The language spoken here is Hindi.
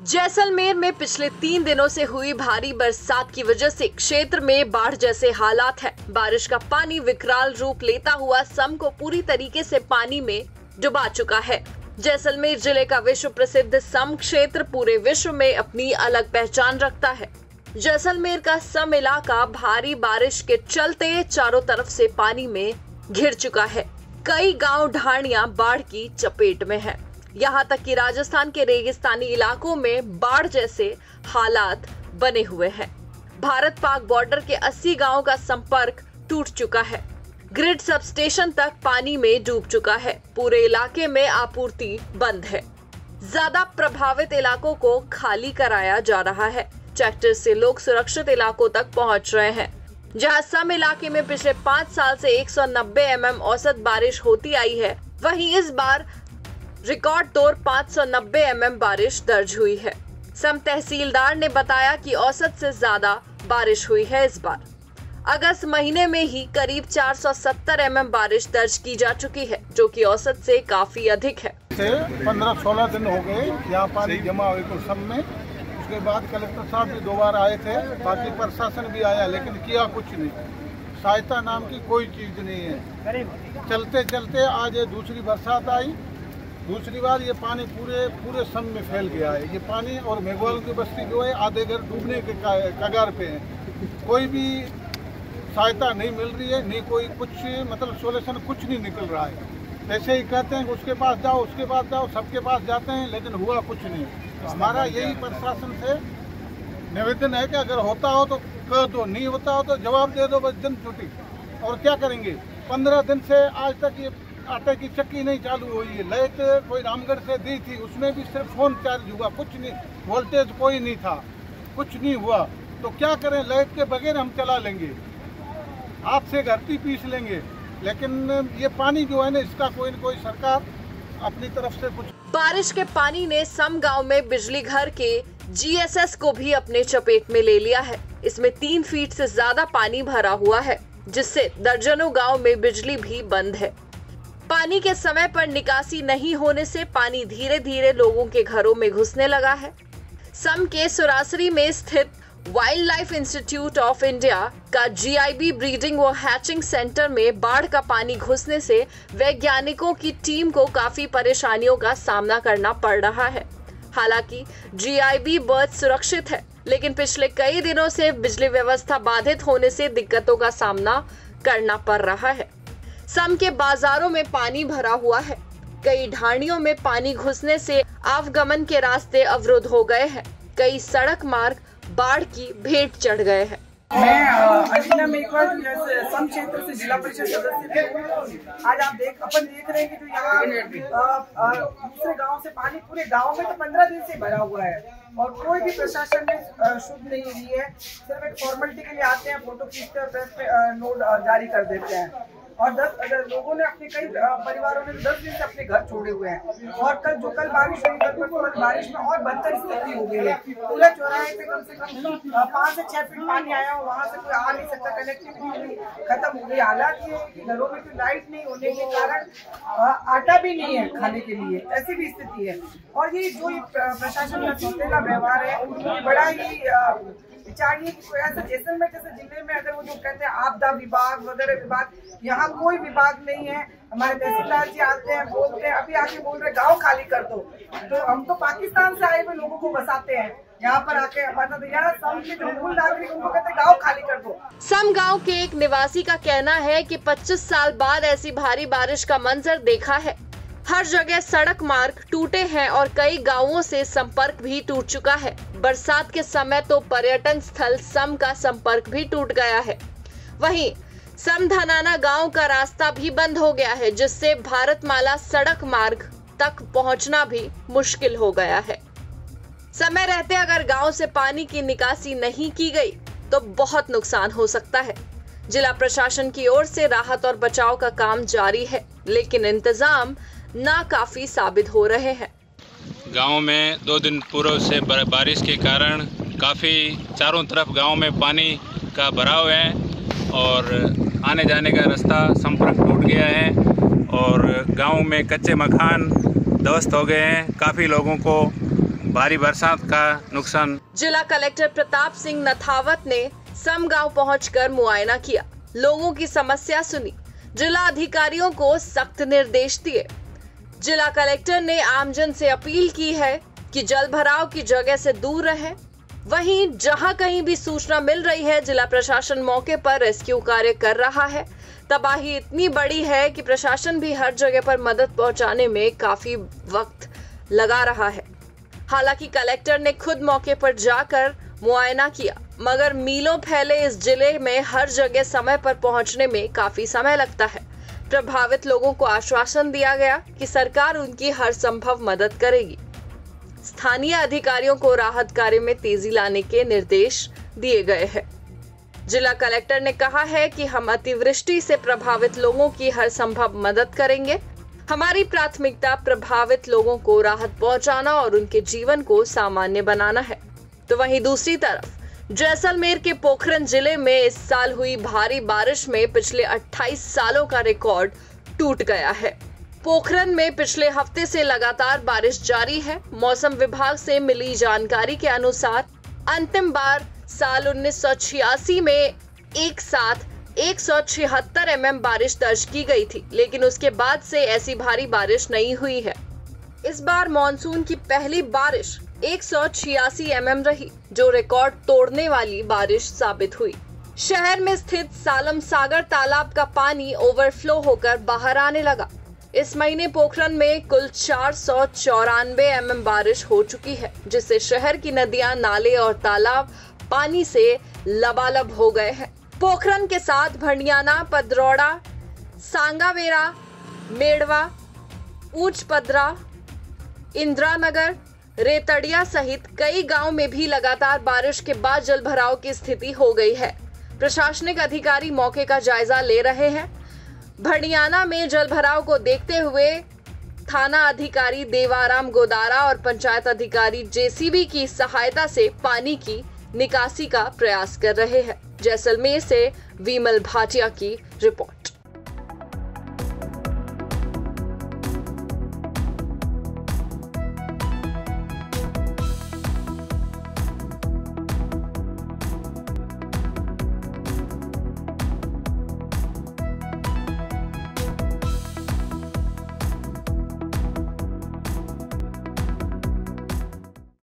जैसलमेर में पिछले तीन दिनों से हुई भारी बरसात की वजह से क्षेत्र में बाढ़ जैसे हालात हैं। बारिश का पानी विकराल रूप लेता हुआ सम को पूरी तरीके से पानी में डुबा चुका है जैसलमेर ज़िले का विश्व प्रसिद्ध सम क्षेत्र पूरे विश्व में अपनी अलग पहचान रखता है जैसलमेर का सम इलाका भारी बारिश के चलते चारों तरफ़ से पानी में घिर चुका है कई गाँव ढाणिया बाढ़ की चपेट में हैं। यहाँ तक कि राजस्थान के रेगिस्तानी इलाकों में बाढ़ जैसे हालात बने हुए हैं। भारत पाक बॉर्डर के 80 गाँवों का संपर्क टूट चुका है। ग्रिड सब स्टेशन तक पानी में डूब चुका है। पूरे इलाके में आपूर्ति बंद है। ज़्यादा प्रभावित इलाकों को खाली कराया जा रहा है। ट्रैक्टर से लोग सुरक्षित इलाकों तक पहुँच रहे हैं। जहाँ सम इलाके में पिछले पाँच साल से 190 एमएम औसत बारिश होती आई है, वहीं इस बार रिकॉर्ड तौर 590 एमएम बारिश दर्ज हुई है। सम तहसीलदार ने बताया कि औसत से ज़्यादा बारिश हुई है इस बार। अगस्त महीने में ही करीब 470 एमएम बारिश दर्ज की जा चुकी है, जो कि औसत से काफ़ी अधिक है। पंद्रह सोलह दिन हो गए, यहाँ पानी जमा हुए कुछ सब में। उसके बाद कलेक्टर साहब भी दो बार आए थे, बाकी प्रशासन भी आया, लेकिन किया कुछ नहीं। सहायता नाम की कोई चीज़ नहीं है। चलते चलते आज दूसरी बरसात आई दूसरी बार ये पानी पूरे पूरे सम में फैल गया है। ये पानी और मेघवाल की बस्ती जो है आधे घर डूबने के कगार पे है। कोई भी सहायता नहीं मिल रही है नहीं कोई कुछ मतलब सोल्यूशन कुछ नहीं निकल रहा है। ऐसे ही कहते हैं उसके पास जाओ उसके पास जाओ सबके पास जाते हैं लेकिन हुआ कुछ नहीं। तो हमारा यही प्रशासन से निवेदन है कि अगर होता हो तो कह दो नहीं होता हो तो जवाब दे दो बस दिन छुट्टी। और क्या करेंगे? पंद्रह दिन से आज तक ये आटे की चक्की नहीं चालू हुई। है लाइट कोई रामगढ़ से दी थी, उसमें भी सिर्फ़ फ़ोन चार्ज हुआ, कुछ नहीं वोल्टेज कोई नहीं था, कुछ नहीं हुआ। तो क्या करें, लाइट के बगैर हम चला लेंगे, हाथ से घरती पीस लेंगे, लेकिन ये पानी जो है ना, इसका कोई न कोई सरकार अपनी तरफ़ से कुछ बारिश के पानी ने सम गाँव में बिजली घर के जीएसएस को भी अपने चपेट में ले लिया है। इसमें तीन फीट से ज़्यादा पानी भरा हुआ है, जिससे दर्जनों गाँव में बिजली भी बंद है। पानी के समय पर निकासी नहीं होने से पानी धीरे धीरे लोगों के घरों में घुसने लगा है। सम के सुरासरी में स्थित wild life institute of India का जीआईबी ब्रीडिंग व हैचिंग सेंटर में बाढ़ का पानी घुसने से वैज्ञानिकों की टीम को काफ़ी परेशानियों का सामना करना पड़ रहा है। हालाँकि जीआईबी बर्ड सुरक्षित है, लेकिन पिछले कई दिनों से बिजली व्यवस्था बाधित होने से दिक्कतों का सामना करना पड़ रहा है। सम के बाजारों में पानी भरा हुआ है। कई ढाणियों में पानी घुसने से आवागमन के रास्ते अवरुद्ध हो गए हैं। कई सड़क मार्ग बाढ़ की भेंट चढ़ गए हैं। मैं अजीना मेघवाल सम क्षेत्र से जिला परिषद सदस्य आज आप देख, अपन देख रहे हैं कि जो यहाँ दूसरे गाँव से पानी पूरे गाँव में तो पंद्रह दिन से भरा हुआ है। और कोई भी प्रशासन ने शुद्ध नहीं ली है। सिर्फ़ एक फॉर्मेलिटी के लिए आते हैं फ़ोटो खींचते हैं नोट जारी कर देते हैं। और दस, अगर लोगों ने अपने कई परिवारों ने दस दिन से अपने घर छोड़े हुए हैं, और कल, जो कल बारिश हुई, कल परसों बारिश में और बदतर स्थिति हो गई है। पूरे चौराहे पे कम से कम पाँच से छह फीट पानी आया हो वहाँ से कोई आ नहीं सकता कनेक्टिविटी खत्म हो गई। हालात ये है घरों में कोई लाइट नहीं होने के कारण आटा भी नहीं है खाने के लिए, ऐसी भी स्थिति है। और ये जो प्रशासन का व्यवहार है बड़ा ही चाहिए कि कोई ऐसा जैसलमेर जैसे ज़िले में अगर वो जो कहते हैं आपदा विभाग वगैरह विभाग, यहाँ कोई विभाग नहीं है। हमारे तहसीलदार जी आते हैं, बोलते हैं, अभी आके बोल रहे गाँव खाली कर दो। तो हम तो पाकिस्तान से आए हुए लोगों को बसाते हैं। यहाँ पर आके जो मूल नागरिक, उनको कहते गाँव खाली कर दो। सम गाँव के एक निवासी का कहना है कि 25 साल बाद ऐसी भारी बारिश का मंजर देखा है। हर जगह सड़क मार्ग टूटे हैं और कई गाँवों से संपर्क भी टूट चुका है। बरसात के समय तो पर्यटन स्थल सम का संपर्क भी टूट गया है। वहीं समधनाना गाँव का रास्ता भी बंद हो गया है, जिससे भारतमाला सड़क मार्ग तक पहुँचना भी मुश्किल हो गया है। समय रहते अगर गाँव से पानी की निकासी नहीं की गई तो बहुत नुकसान हो सकता है। जिला प्रशासन की ओर से राहत और बचाव का काम जारी है, लेकिन इंतज़ाम नाकाफी साबित हो रहे हैं। गाँव में दो दिन पूर्व से बारिश के कारण काफ़ी चारों तरफ़ गाँव में पानी का भराव है और आने जाने का रास्ता संपर्क टूट गया है और गाँव में कच्चे मकान ध्वस्त हो गए हैं। काफ़ी लोगों को भारी बरसात का नुकसान। जिला कलेक्टर प्रताप सिंह नथावत ने सम गाँव पहुंचकर मुआयना किया। लोगों की समस्या सुनी। जिला अधिकारियों को सख्त निर्देश दिए। जिला कलेक्टर ने आमजन से अपील की है कि जल भराव की जगह से दूर रहे। वहीं जहाँ कहीं भी सूचना मिल रही है, जिला प्रशासन मौके पर रेस्क्यू कार्य कर रहा है। तबाही इतनी बड़ी है कि प्रशासन भी हर जगह पर मदद पहुँचाने में काफ़ी वक्त लगा रहा है। हालाँकि कलेक्टर ने खुद मौके पर जाकर मुआयना किया, मगर मीलों फैले इस ज़िले में हर जगह समय पर पहुँचने में काफ़ी समय लगता है। प्रभावित लोगों को आश्वासन दिया गया कि सरकार उनकी हर संभव मदद करेगी। स्थानीय अधिकारियों को राहत कार्य में तेज़ी लाने के निर्देश दिए गए हैं। जिला कलेक्टर ने कहा है कि हम अतिवृष्टि से प्रभावित लोगों की हर संभव मदद करेंगे। हमारी प्राथमिकता प्रभावित लोगों को राहत पहुंचाना और उनके जीवन को सामान्य बनाना है। तो वहीं दूसरी तरफ़ जैसलमेर के पोखरन ज़िले में इस साल हुई भारी बारिश में पिछले 28 सालों का रिकॉर्ड टूट गया है। पोखरन में पिछले हफ़्ते से लगातार बारिश जारी है। मौसम विभाग से मिली जानकारी के अनुसार अंतिम बार साल 1986 में एक साथ एक 176 एमएम बारिश दर्ज की गई थी, लेकिन उसके बाद से ऐसी भारी बारिश नहीं हुई है। इस बार मानसून की पहली बारिश 186 एमएम रही, जो रिकॉर्ड तोड़ने वाली बारिश साबित हुई। शहर में स्थित सालम सागर तालाब का पानी ओवरफ्लो होकर बाहर आने लगा। इस महीने पोखरन में कुल चार सौ चौरानवे एम बारिश हो चुकी है, जिससे शहर की नदियाँ, नाले और तालाब पानी से लबालब हो गए हैं। पोखरन के साथ भंडियाना, पदरौड़ा, सांगावेरा, मेड़वा ऊंच पदरा इंदिरा नगर रेतड़िया सहित कई गाँव में भी लगातार बारिश के बाद जल भराव की स्थिति हो गई है। प्रशासनिक अधिकारी मौके का जायजा ले रहे हैं। भड़ियाना में जल भराव को देखते हुए थाना अधिकारी देवाराम गोदारा और पंचायत अधिकारी जेसीबी की सहायता से पानी की निकासी का प्रयास कर रहे हैं। जैसलमेर से विमल भाटिया की रिपोर्ट।